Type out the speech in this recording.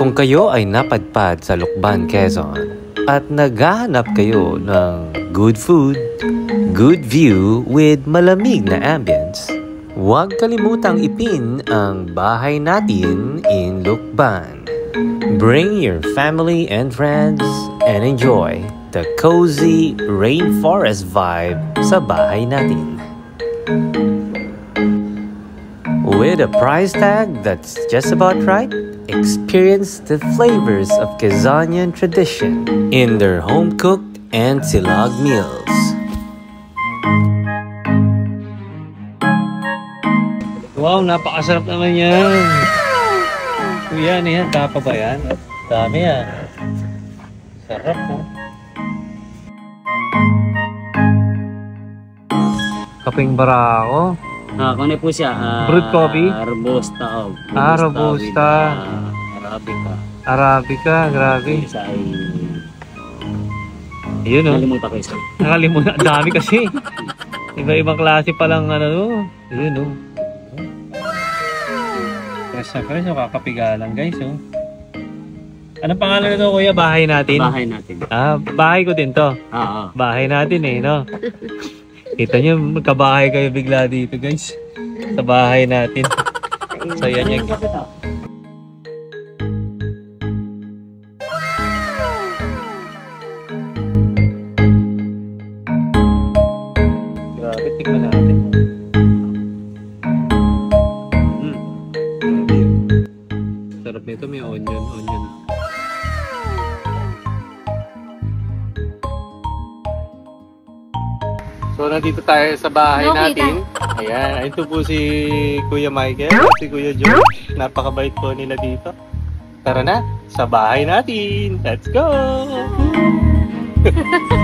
Kung kayo ay napadpad sa Lukban, Quezon at naghahanap kayo ng good food, good view with malamig na ambience, huwag kalimutang ipin ang bahay natin in Lukban. Bring your family and friends and enjoy the cozy rainforest vibe sa bahay natin. With a price tag that's just about right, experience the flavors of Quezonian tradition in their home-cooked and silog meals. Wow, napakasarap naman yan. Kuya, ano yan? Tapa ba yan? Dami yan. Sarap ah. oh. Kaping barako. Ah, kung ano po siya? ah, Brewed coffee? Robusta. Oh, Ah, Robusta. with, ah, Arabica. Arabica, grabe. Isa ay... Yun oh. Nalimutan ko isa. Nakalimutan. Ang dami kasi. Iba-ibang klase pa lang ano. no. Yun oh. Fresh na fresh. oh. Kakapigalan guys oh. Anong pangalan nito kuya? Bahay natin? Bahay natin. Ah, bahay ko din to. Ah, ah. Bahay natin eh, no? Kita nyo, magkabahay kayo bigla dito guys. Sa bahay natin. So yan yung... Grabe, tingnan natin. Mm. Sarap nito, may onion, onion. So, nandito tayo sa bahay Okay, natin. Ayan, ito po si Kuya Michael, si Kuya George. Napakabait po nila dito. Tara na, sa bahay natin. Let's go!